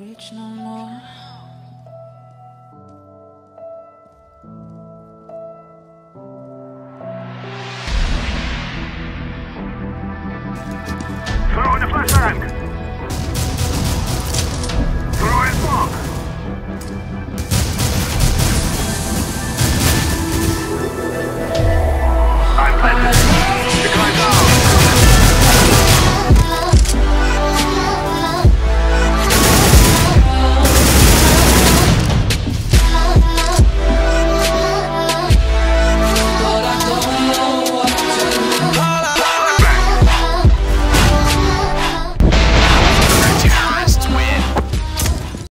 reach no more.